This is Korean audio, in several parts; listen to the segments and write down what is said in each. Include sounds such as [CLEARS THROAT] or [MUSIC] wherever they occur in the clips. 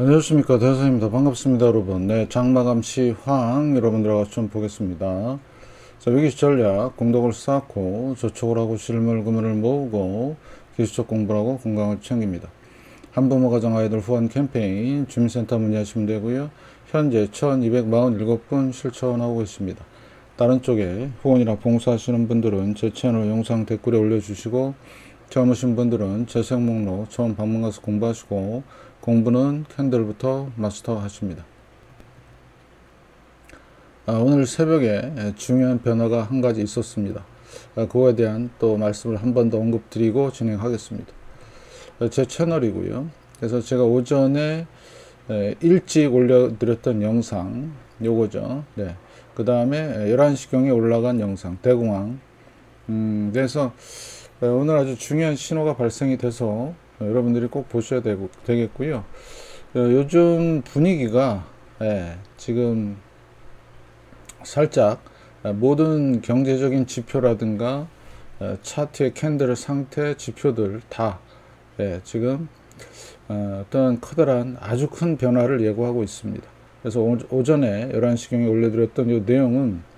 안녕하십니까. 대사입니다. 반갑습니다 여러분. 네 장마감 시황 여러분들과 좀 보겠습니다. 자 여기 전략 공덕을 쌓고 저촉을 하고 실물금을 모으고 기술적 공부를 하고 건강을 챙깁니다. 한부모 가정 아이들 후원 캠페인 주민센터 문의하시면 되고요. 현재 1247분 실천하고 있습니다. 다른 쪽에 후원이나 봉사하시는 분들은 제 채널 영상 댓글에 올려주시고 처음 오신 분들은 재생 목록 처음 방문 가서 공부하시고 공부는 캔들부터 마스터 하십니다. 아, 오늘 새벽에 중요한 변화가 한 가지 있었습니다. 아, 그거에 대한 또 말씀을 한 번 더 언급드리고 진행하겠습니다. 아, 제 채널이고요. 그래서 제가 오전에 일찍 올려드렸던 영상 요거죠. 네. 그 다음에 11시경에 올라간 영상 대공황 음, 그래서 오늘 아주 중요한 신호가 발생이 돼서 여러분들이 꼭 보셔야 되고, 되겠고요. 어, 요즘 분위기가 예, 지금 살짝 어, 모든 경제적인 지표라든가 어, 차트의 캔들 상태 지표들 다 예, 지금 어떤 커다란 아주 큰 변화를 예고하고 있습니다. 그래서 오전에 11시경에 올려드렸던 이 내용은 예,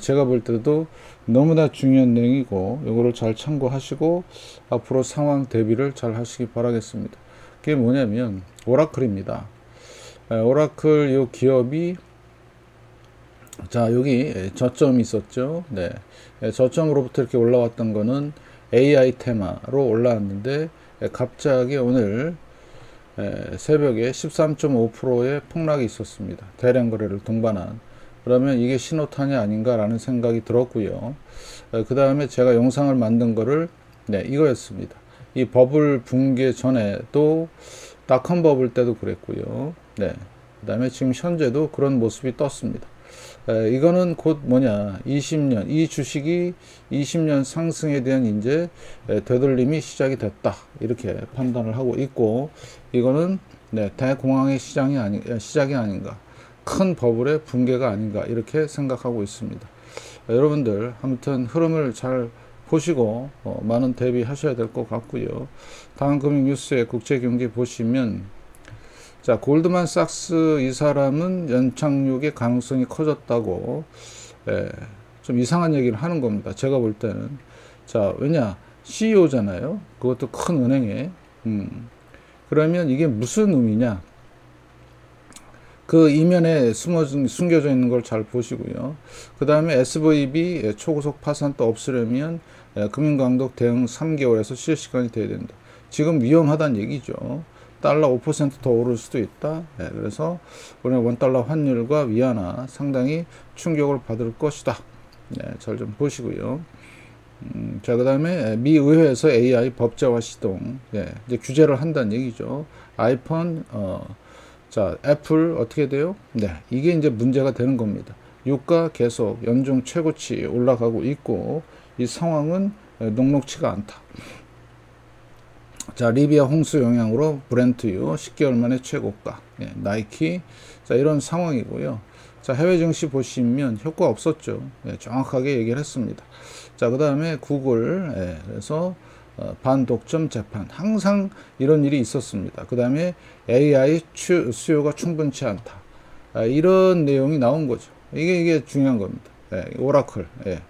제가 볼 때도 너무나 중요한 내용이고 이거를 잘 참고하시고 앞으로 상황 대비를 잘 하시기 바라겠습니다. 그게 뭐냐면 오라클입니다. 예, 오라클 이 기업이 자 여기 저점이 있었죠. 네, 예, 저점으로부터 이렇게 올라왔던 거는 AI 테마로 올라왔는데 갑자기 오늘 새벽에 13.5%의 폭락이 있었습니다. 대량 거래를 동반한 그러면 이게 신호탄이 아닌가라는 생각이 들었고요. 어, 그 다음에 제가 영상을 만든 거를 네 이거였습니다. 이 버블 붕괴 전에도 닷컴 버블 때도 그랬고요. 네. 그 다음에 지금 현재도 그런 모습이 떴습니다. 에, 이거는 곧 뭐냐 20년 이 주식이 20년 상승에 대한 이제 되돌림이 시작이 됐다 이렇게 판단을 하고 있고 이거는 네, 대공황의 시장이 아니 시작이 아닌가 큰 버블의 붕괴가 아닌가 이렇게 생각하고 있습니다. 여러분들 아무튼 흐름을 잘 보시고 어, 많은 대비하셔야 될 것 같고요. 다음 금융 뉴스의 국제 경기 보시면 자 골드만 삭스 이 사람은 연착륙의 가능성이 커졌다고 예, 좀 이상한 얘기를 하는 겁니다. 제가 볼 때는 자 왜냐 CEO잖아요. 그것도 큰 은행에 음, 그러면 이게 무슨 의미냐? 그 이면에 숨어 숨겨져 있는 걸 잘 보시고요. 그 다음에 SVB 초고속 파산 또 없으려면 금융강독 대응 3개월에서 실시간이 돼야 된다. 지금 위험하다는 얘기죠. 달러 5%더 오를 수도 있다. 네, 그래서 오늘 원달러 환율과 위안화 상당히 충격을 받을 것이다. 네, 잘 좀 보시고요. 음, 자, 그 다음에 미 의회에서 AI 법제화 시동, 예, 이제 규제를 한다는 얘기죠. 아이폰, 어, 자, 애플 어떻게 돼요? 네, 이게 이제 문제가 되는 겁니다. 유가 계속 연중 최고치 올라가고 있고 이 상황은 녹록치가 않다. 자, 리비아 홍수 영향으로 브렌트유 10개월 만에 최고가. 예, 나이키. 자, 이런 상황이고요. 자, 해외 증시 보시면 효과 없었죠. 예, 정확하게 얘기를 했습니다. 자, 그 다음에 구글. 예, 그래서 어, 반독점 재판 항상 이런 일이 있었습니다. 그 다음에 AI 추, 수요가 충분치 않다. 아, 이런 내용이 나온 거죠. 이게 이게 중요한 겁니다. 예, 오라클. 예.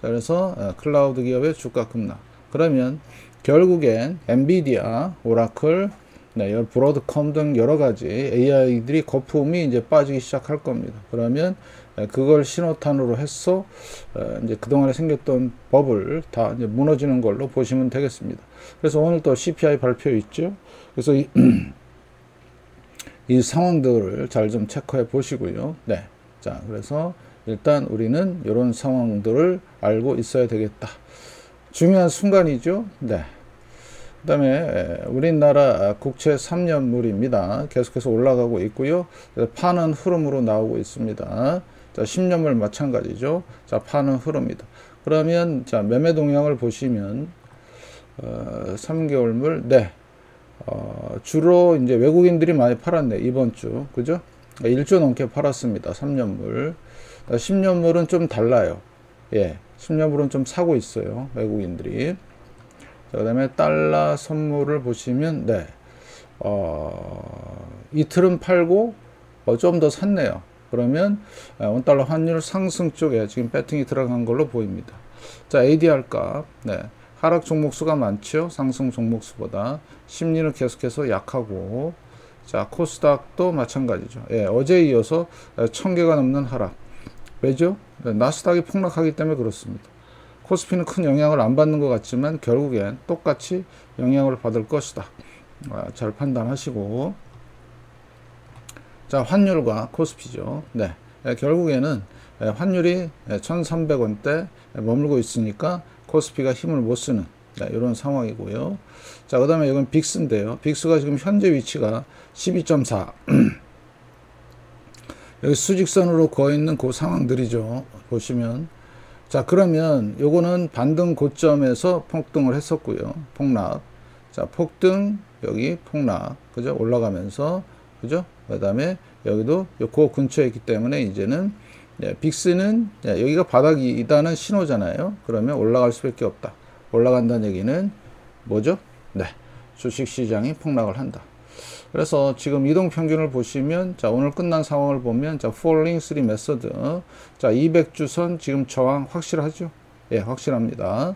그래서 어, 클라우드 기업의 주가 급락. 그러면 결국엔 엔비디아, 오라클, 네, 브로드컴 등 여러 가지 AI들이 거품이 이제 빠지기 시작할 겁니다. 그러면 그걸 신호탄으로 해서 이제 그동안에 생겼던 법을 다 이제 무너지는 걸로 보시면 되겠습니다. 그래서 오늘 또 CPI 발표 있죠. 그래서 이, [CLEARS THROAT] 이 상황들을 잘 좀 체크해 보시고요. 네. 자, 그래서 일단 우리는 이런 상황들을 알고 있어야 되겠다. 중요한 순간이죠. 네. 그 다음에 우리나라 국채 3년물입니다. 계속해서 올라가고 있고요. 파는 흐름으로 나오고 있습니다. 자, 10년물 마찬가지죠. 자, 파는 흐름이다. 그러면 자, 매매 동향을 보시면 어, 3개월물 네. 어, 주로 이제 외국인들이 많이 팔았네. 이번 주. 그죠? 1조 넘게 팔았습니다. 3년물. 10년물은 좀 달라요. 예. 10년물은 좀 사고 있어요. 외국인들이. 그 다음에 달러 선물을 보시면, 네. 어, 이틀은 팔고 어, 좀 더 샀네요. 그러면 어, 원달러 환율 상승 쪽에 지금 배팅이 들어간 걸로 보입니다. 자, ADR 값. 네. 하락 종목수가 많죠. 상승 종목수보다. 심리는 계속해서 약하고. 자, 코스닥도 마찬가지죠. 예, 어제 이어서 1000개가 넘는 하락. 왜죠? 네, 나스닥이 폭락하기 때문에 그렇습니다. 코스피는 큰 영향을 안 받는 것 같지만 결국엔 똑같이 영향을 받을 것이다. 아, 잘 판단하시고. 자, 환율과 코스피죠. 네. 예, 결국에는 예, 환율이 1,300원대 머물고 있으니까 코스피가 힘을 못 쓰는 네, 이런 상황이고요. 자, 그 다음에 이건 빅스인데요. 빅스가 지금 현재 위치가 12.4. [CLEARS THROAT] 여기 수직선으로 거어 있는 그 상황들이죠. 보시면. 자, 그러면 요거는 반등 고점에서 폭등을 했었고요. 폭락. 자, 폭등, 여기 폭락. 그죠? 올라가면서. 그죠? 그 다음에 여기도 그 근처에 있기 때문에 이제는 네, 빅스는 네, 여기가 바닥이다는 신호잖아요. 그러면 올라갈 수밖에 없다. 올라간다는 얘기는 뭐죠? 네, 주식시장이 폭락을 한다. 그래서 지금 이동 평균을 보시면 자 오늘 끝난 상황을 보면 자 falling 3 메서드 자 200주선 지금 저항 확실하죠? 예, 확실합니다.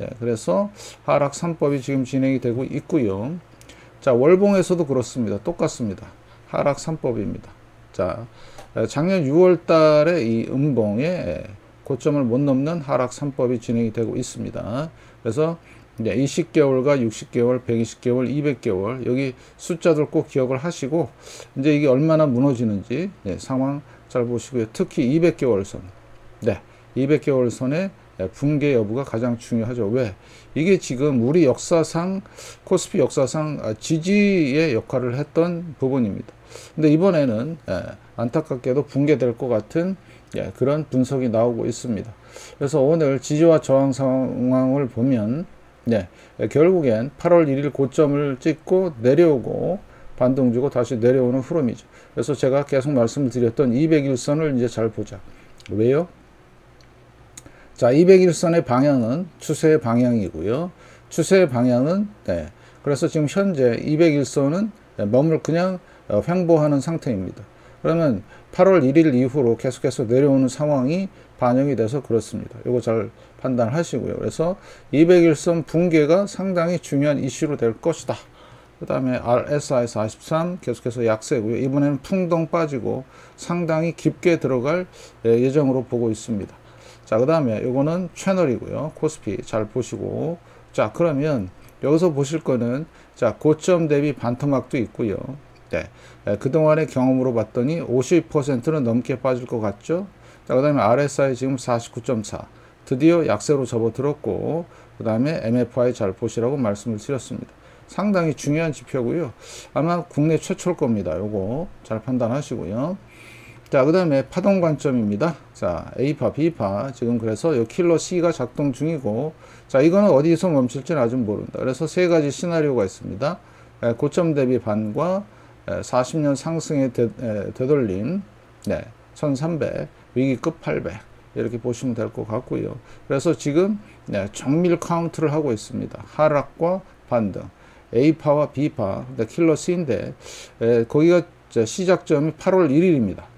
예, 그래서 하락 3법이 지금 진행이 되고 있고요. 자 월봉에서도 그렇습니다. 똑같습니다. 하락 3법입니다. 자 작년 6월 달에 이 음봉에 고점을 못 넘는 하락 3법이 진행이 되고 있습니다. 그래서 이제 20개월과 60개월, 120개월, 200개월 여기 숫자들 꼭 기억을 하시고 이제 이게 얼마나 무너지는지 네, 상황 잘 보시고요. 특히 200개월 선. 네. 200개월 선의 붕괴 여부가 가장 중요하죠. 왜? 이게 지금 우리 역사상 코스피 역사상 지지의 역할을 했던 부분입니다. 근데 이번에는 예, 안타깝게도 붕괴될 것 같은 예, 그런 분석이 나오고 있습니다. 그래서 오늘 지지와 저항 상황을 보면 네, 결국엔 8월 1일 고점을 찍고 내려오고 반등 주고 다시 내려오는 흐름이죠. 그래서 제가 계속 말씀을 드렸던 201선을 이제 잘 보자. 왜요? 자, 201선의 방향은 추세의 방향이고요. 추세의 방향은 네. 그래서 지금 현재 201선은 머물 그냥 어, 횡보하는 상태입니다. 그러면 8월 1일 이후로 계속해서 내려오는 상황이 반영이 돼서 그렇습니다. 이거 잘 판단하시고요. 그래서 201선 붕괴가 상당히 중요한 이슈로 될 것이다. 그 다음에 RSI 43 계속해서 약세고요. 이번에는 풍덩 빠지고 상당히 깊게 들어갈 예, 예정으로 보고 있습니다. 자, 그 다음에 이거는 채널이고요. 코스피 잘 보시고. 자, 그러면 여기서 보실 거는 자, 고점 대비 반토막도 있고요. 네. 예, 그동안의 경험으로 봤더니 50%는 넘게 빠질 것 같죠? 자, 그 다음에 RSI 지금 49.4. 드디어 약세로 접어들었고, 그 다음에 MFI 잘 보시라고 말씀을 드렸습니다. 상당히 중요한 지표고요. 아마 국내 최초일 겁니다. 요거 잘 판단하시고요. 자, 그 다음에 파동 관점입니다. 자, A파, B파. 지금 그래서 요 킬러 C가 작동 중이고, 자, 이거는 어디서 멈출지는 아직 모른다. 그래서 세 가지 시나리오가 있습니다. 고점 대비 반과 40년 상승의 되, 되돌림, 네, 1300, 위기급 800. 이렇게 보시면 될 것 같고요. 그래서 지금 네, 정밀 카운트를 하고 있습니다. 하락과 반등. A파와 B파, 킬러 C인데, 에, 거기가 시작점이 8월 1일입니다.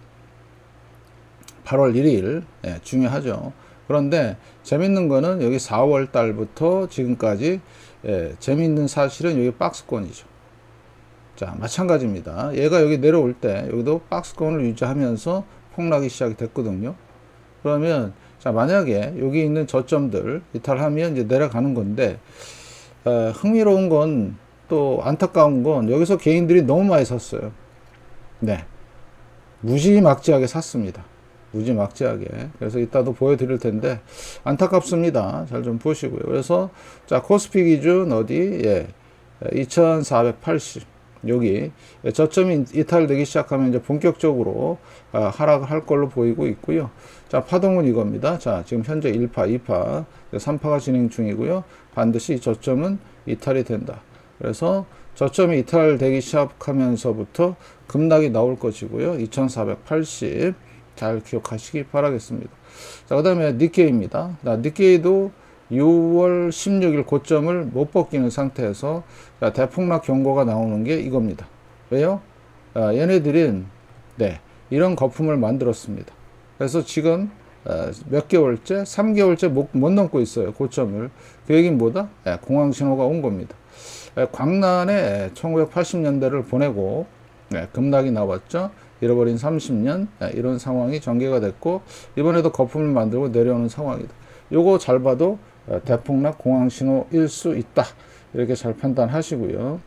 8월 1일, 예, 중요하죠. 그런데 재밌는 거는 여기 4월 달부터 지금까지 예, 재밌는 사실은 여기 박스권이죠. 자, 마찬가지입니다. 얘가 여기 내려올 때 여기도 박스권을 유지하면서 폭락이 시작이 됐거든요. 그러면 자, 만약에 여기 있는 저점들 이탈하면 이제 내려가는 건데 어, 흥미로운 건 또 안타까운 건 여기서 개인들이 너무 많이 샀어요. 네. 무지막지하게 샀습니다. 무지막지하게. 그래서 이따도 보여드릴 텐데 안타깝습니다. 잘 좀 보시고요. 그래서 자 코스피 기준 어디 예, 2,480 여기 저점이 이탈되기 시작하면 이제 본격적으로 아, 하락을 할 걸로 보이고 있고요. 자, 파동은 이겁니다. 자, 지금 현재 1파, 2파, 3파가 진행 중이고요. 반드시 저점은 이탈이 된다. 그래서 저점이 이탈되기 시작하면서부터 급락이 나올 것이고요. 2480. 잘 기억하시기 바라겠습니다. 자, 그 다음에 니케이입니다. 니케이도 6월 16일 고점을 못 벗기는 상태에서 대폭락 경고가 나오는 게 이겁니다. 왜요? 어, 얘네들은 네, 이런 거품을 만들었습니다. 그래서 지금 어, 몇 개월째, 3개월째 못, 못 넘고 있어요. 고점을. 그 얘기는 뭐다? 예, 공황 신호가 온 겁니다. 예, 광란에 1980년대를 보내고 예, 급락이 나왔죠. 잃어버린 30년 예, 이런 상황이 전개가 됐고 이번에도 거품을 만들고 내려오는 상황이다. 요거 잘 봐도 어, 대폭락 공황 신호일 수 있다. 이렇게 잘 판단하시고요.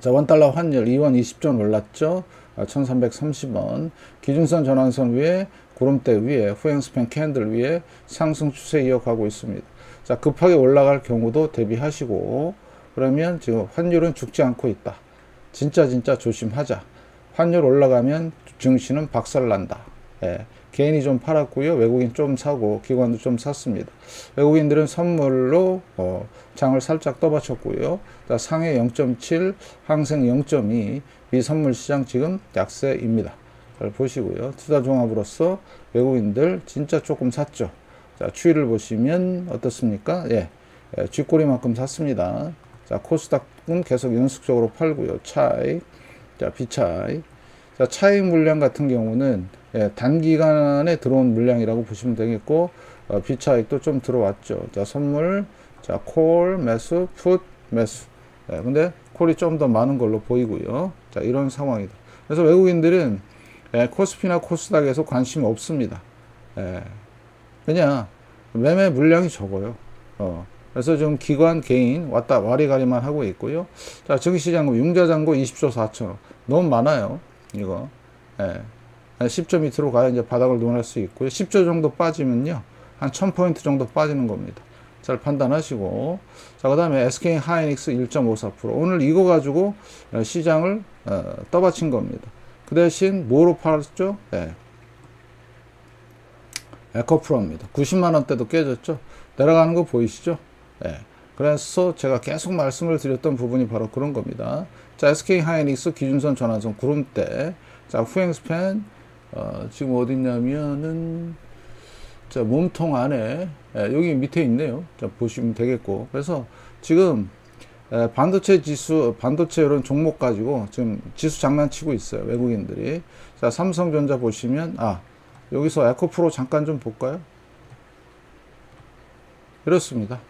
자, 원달러 환율 2원 20전 올랐죠. 1330원. 기준선 전환선 위에 구름대 위에 후행스팬 캔들 위에 상승 추세 이어가고 있습니다. 자, 급하게 올라갈 경우도 대비하시고 그러면 지금 환율은 죽지 않고 있다. 진짜 진짜 조심하자. 환율 올라가면 증시는 박살난다. 예. 개인이 좀 팔았고요. 외국인 좀 사고 기관도 좀 샀습니다. 외국인들은 선물로 어, 장을 살짝 떠받쳤고요. 상해 0.7, 항생 0.2, 미선물 시장 지금 약세입니다. 잘 보시고요. 투자 종합으로서 외국인들 진짜 조금 샀죠. 자, 추이를 보시면 어떻습니까? 예. 예 쥐꼬리만큼 샀습니다. 자, 코스닥은 계속 연속적으로 팔고요. 차이, 자, 비차이. 자, 차익 물량 같은 경우는 예, 단기간에 들어온 물량이라고 보시면 되겠고 어, 비차익도 좀 들어왔죠. 자, 선물, 자, 콜, 매수, 풋, 매수. 예, 근데 콜이 좀 더 많은 걸로 보이고요. 자, 이런 상황이다. 그래서 외국인들은 예, 코스피나 코스닥에서 관심 없습니다. 예, 그냥 매매 물량이 적어요. 어, 그래서 좀 기관 개인 왔다 와리가리만 하고 있고요. 자, 증시장고 융자장고 20조 4천 너무 많아요. 이거. 예. 10조 밑으로 가야 이제 바닥을 논할 수 있고요. 10조 정도 빠지면요. 한 1000포인트 정도 빠지는 겁니다. 잘 판단하시고. 자, 그 다음에 SK 하이닉스 1.54%. 오늘 이거 가지고 어, 시장을 어, 떠받친 겁니다. 그 대신 뭐로 팔았죠? 네. 에코프로입니다. 90만원대도 깨졌죠? 내려가는 거 보이시죠? 네. 그래서 제가 계속 말씀을 드렸던 부분이 바로 그런 겁니다. 자, SK 하이닉스 기준선 전환선 구름대. 자, 후행 스팬. 어, 지금 어딨냐면은, 자, 몸통 안에, 예, 여기 밑에 있네요. 자, 보시면 되겠고. 그래서 지금, 예, 반도체 지수, 반도체 이런 종목 가지고 지금 지수 장난치고 있어요. 외국인들이. 자, 삼성전자 보시면, 아, 여기서 에코프로 잠깐 좀 볼까요? 이렇습니다.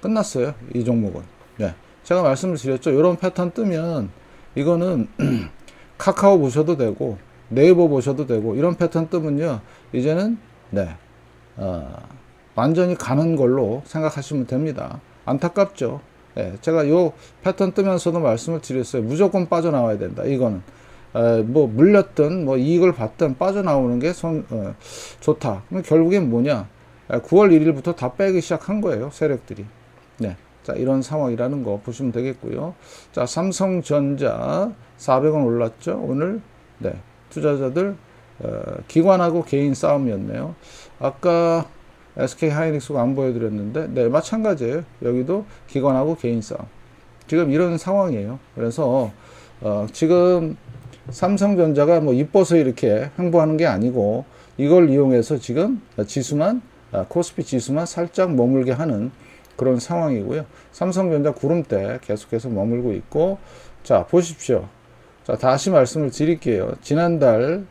끝났어요. 이 종목은. 예. 제가 말씀을 드렸죠. 이런 패턴 뜨면 이거는 [CLEARS THROAT] 카카오 보셔도 되고 네이버 보셔도 되고 이런 패턴 뜨면요 이제는 네 어, 완전히 가는 걸로 생각하시면 됩니다. 안타깝죠? 예, 제가 요 패턴 뜨면서도 말씀을 드렸어요. 무조건 빠져나와야 된다. 이거는. 에, 뭐 물렸든 뭐 이익을 받든 빠져나오는 게 선, 어, 좋다. 그럼 결국엔 뭐냐? 9월 1일부터 다 빼기 시작한 거예요 세력들이. 네. 자, 이런 상황이라는 거 보시면 되겠고요. 자, 삼성전자 400원 올랐죠. 오늘 네. 투자자들 어, 기관하고 개인 싸움이었네요. 아까 SK 하이닉스가 안 보여드렸는데, 네, 마찬가지예요. 여기도 기관하고 개인 싸움. 지금 이런 상황이에요. 그래서 어, 지금 삼성전자가 뭐 이뻐서 이렇게 횡보하는 게 아니고 이걸 이용해서 지금 지수만 아, 코스피 지수만 살짝 머물게 하는 그런 상황이고요. 삼성전자 구름대 계속해서 머물고 있고 자 보십시오. 자 다시 말씀을 드릴게요. 지난달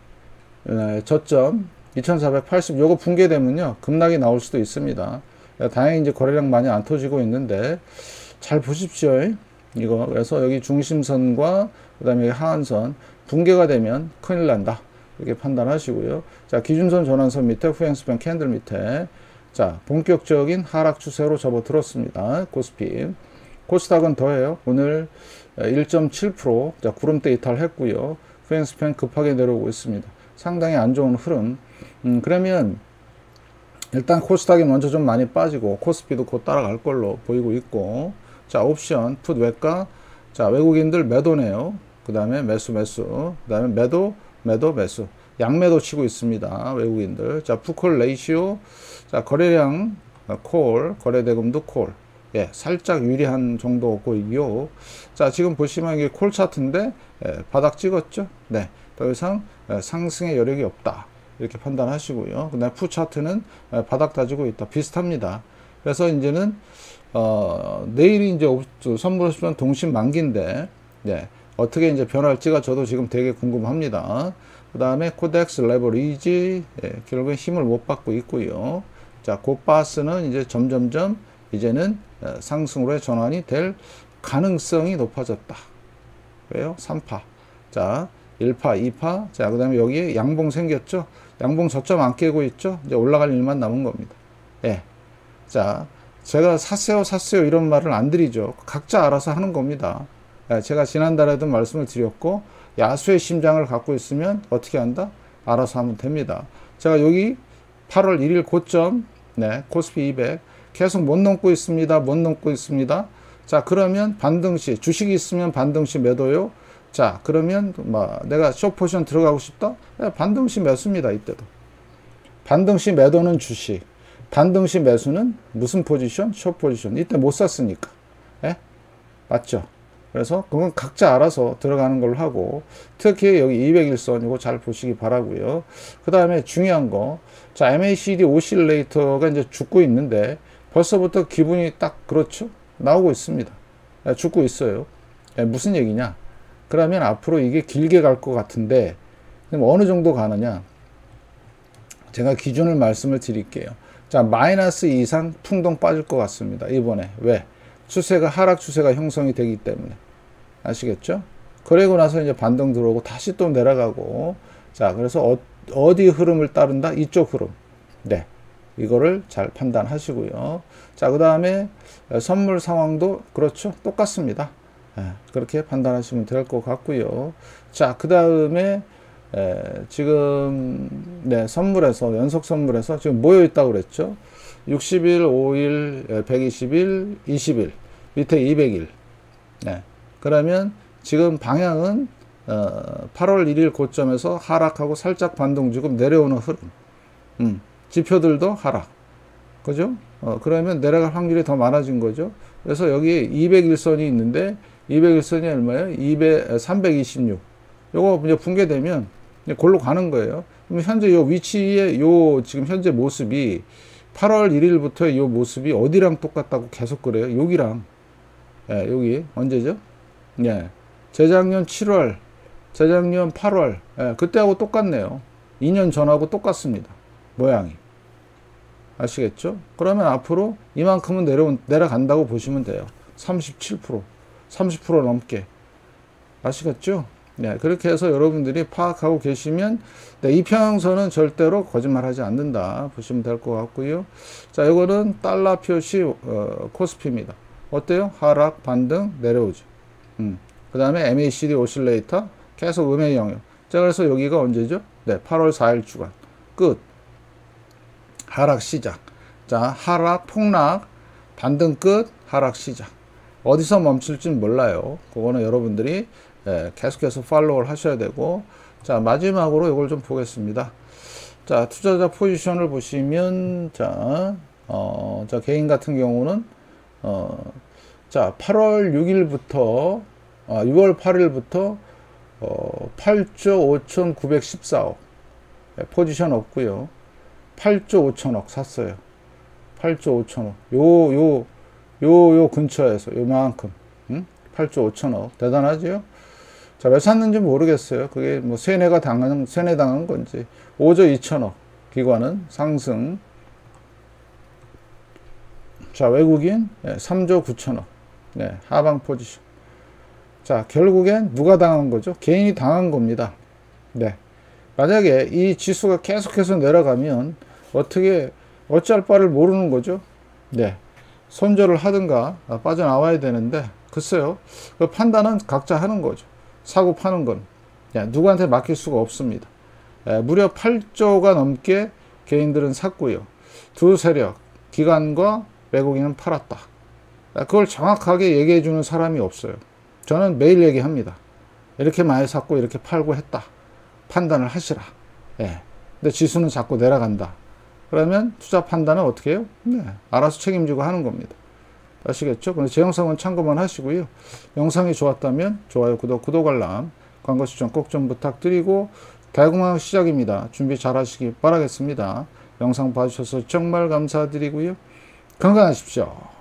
네, 저점 2480 요거 붕괴되면요 급락이 나올 수도 있습니다. 다행히 이제 거래량 많이 안 터지고 있는데 잘 보십시오. 이거 그래서 여기 중심선과 그 다음에 하한선 붕괴가 되면 큰일 난다. 이렇게 판단하시고요. 자 기준선 전환선 밑에 후행스팬 캔들 밑에 자, 본격적인 하락 추세로 접어들었습니다. 코스피. 코스닥은 더해요. 오늘 1.7% 자, 구름대 이탈했고요. 후행스팬 급하게 내려오고 있습니다. 상당히 안 좋은 흐름. 음, 그러면 일단 코스닥이 먼저 좀 많이 빠지고 코스피도 곧 따라갈 걸로 보이고 있고 자, 옵션, 풋 외가 자, 외국인들 매도네요. 그 다음에 매수 매수 그 다음에 매도 매도 매수 양매도 치고 있습니다. 외국인들. 자, 푸콜 레이시오. 자, 거래량 콜, 거래대금도 콜. 예, 살짝 유리한 정도 보이고요. 자, 지금 보시면 이게 콜 차트인데 예, 바닥 찍었죠? 네. 더 이상 예, 상승의 여력이 없다. 이렇게 판단하시고요. 그 다음에 푸 차트는 예, 바닥 다지고 있다. 비슷합니다. 그래서 이제는 어, 내일이 이제 선물 옵션 동심 만기인데 네. 어떻게 이제 변할지가 저도 지금 되게 궁금합니다. 그 다음에 코덱스 레버리지 예, 결국에 힘을 못 받고 있고요. 자, 고바스는 이제 점점점 이제는 어, 상승으로의 전환이 될 가능성이 높아졌다. 왜요? 3파. 자, 1파, 2파. 자, 그 다음에 여기에 양봉 생겼죠? 양봉 저점 안 깨고 있죠? 이제 올라갈 일만 남은 겁니다. 예. 자, 제가 샀어요, 샀어요 이런 말을 안 드리죠. 각자 알아서 하는 겁니다. 예, 제가 지난달에도 말씀을 드렸고, 야수의 심장을 갖고 있으면 어떻게 한다? 알아서 하면 됩니다. 제가 여기 8월 1일 고점, 네, 코스피 200 계속 못 넘고 있습니다. 못 넘고 있습니다. 자, 그러면 반등시 주식이 있으면 반등시 매도요. 자, 그러면 뭐 내가 short 포지션 들어가고 싶다? 네, 반등시 매수입니다. 이때도. 반등시 매도는 주식. 반등시 매수는 무슨 포지션? 쇼 포지션. 이때 못 샀으니까. 예? 맞죠? 그래서 그건 각자 알아서 들어가는 걸로 하고 특히 여기 200일선이고 잘 보시기 바라고요. 그 다음에 중요한 거. 자, MACD oscillator가 이제 죽고 있는데 벌써부터 기분이 딱 그렇죠? 나오고 있습니다. 예, 죽고 있어요. 예, 무슨 얘기냐? 그러면 앞으로 이게 길게 갈 것 같은데 어느 정도 가느냐? 제가 기준을 말씀을 드릴게요. 자, 마이너스 이상 풍덩 빠질 것 같습니다. 이번에. 왜? 추세가 하락 추세가 형성이 되기 때문에. 아시겠죠? 그리고 나서 이제 반등 들어오고 다시 또 내려가고. 자, 그래서 어, 디 흐름을 따른다? 이쪽 흐름. 네. 이거를 잘 판단하시고요. 자, 그 다음에 선물 상황도 그렇죠. 똑같습니다. 예, 그렇게 판단하시면 될 것 같고요. 자, 그 다음에 지금 네, 선물에서 연속 선물에서 지금 모여 있다고 그랬죠. 60일, 5일, 120일, 20일, 밑에 200일. 네. 그러면 지금 방향은 어, 8월 1일 고점에서 하락하고 살짝 반동 주고 내려오는 흐름. 음, 지표들도 하락. 그죠? 어, 그러면 내려갈 확률이 더 많아진 거죠. 그래서 여기 201선이 있는데 201선이 얼마예요? 200, 326. 요거 이제 붕괴되면 골로 가는 거예요. 그럼 현재 요 위치에 요 지금 현재 모습이 8월 1일부터 요 모습이 어디랑 똑같다고 계속 그래요. 여기랑 예, 여기 언제죠? 예. 재작년 7월, 재작년 8월 예, 그때하고 똑같네요. 2년 전하고 똑같습니다. 모양이. 아시겠죠? 그러면 앞으로 이만큼은 내려 내려간다고 보시면 돼요. 37%, 30% 넘게. 아시겠죠? 네, 그렇게 해서 여러분들이 파악하고 계시면 네, 이평선은 절대로 거짓말하지 않는다 보시면 될 것 같고요. 자, 이거는 달러 표시 어, 코스피입니다. 어때요? 하락, 반등, 내려오죠. 음. 그 다음에 MACD 오실레이터 계속 음의 영역. 자, 그래서 여기가 언제죠? 네, 8월 4일 주간 끝. 하락 시작. 자, 하락, 폭락, 반등 끝, 하락 시작. 어디서 멈출지 몰라요. 그거는 여러분들이 예, 계속해서 팔로우를 하셔야 되고 자 마지막으로 이걸 좀 보겠습니다. 자 투자자 포지션을 보시면 자, 어, 자 개인 같은 경우는 어, 자 8월 6일부터 아, 6월 8일부터 어, 8조 5,914억 예, 포지션 없고요. 8조 5천억 샀어요. 8조 5천억. 요, 요, 요, 요 근처에서 요만큼. 응? 8조 5천억. 대단하죠? 자, 왜 샀는지 모르겠어요. 그게 뭐 세뇌가 당한, 세뇌 당한 건지. 5조 2천억 기관은 상승. 자, 외국인 3조 9천억. 네, 하방 포지션. 자, 결국엔 누가 당한 거죠? 개인이 당한 겁니다. 네. 만약에 이 지수가 계속해서 내려가면 어떻게 어찌할 바를 모르는 거죠? 네. 손절을 하든가 빠져나와야 되는데 글쎄요. 그 판단은 각자 하는 거죠. 사고 파는 건 누구한테 맡길 수가 없습니다. 무려 8조가 넘게 개인들은 샀고요. 두 세력, 기관과 외국인은 팔았다. 그걸 정확하게 얘기해 주는 사람이 없어요. 저는 매일 얘기합니다. 이렇게 많이 샀고 이렇게 팔고 했다. 판단을 하시라. 예. 근데 지수는 자꾸 내려간다. 그러면 투자 판단은 어떻게 해요? 네. 알아서 책임지고 하는 겁니다. 아시겠죠? 근데 제 영상은 참고만 하시고요. 영상이 좋았다면 좋아요, 구독, 구독 알람, 광고 시청 꼭좀 부탁드리고 대공학 시작입니다. 준비 잘 하시기 바라겠습니다. 영상 봐주셔서 정말 감사드리고요. 건강하십시오.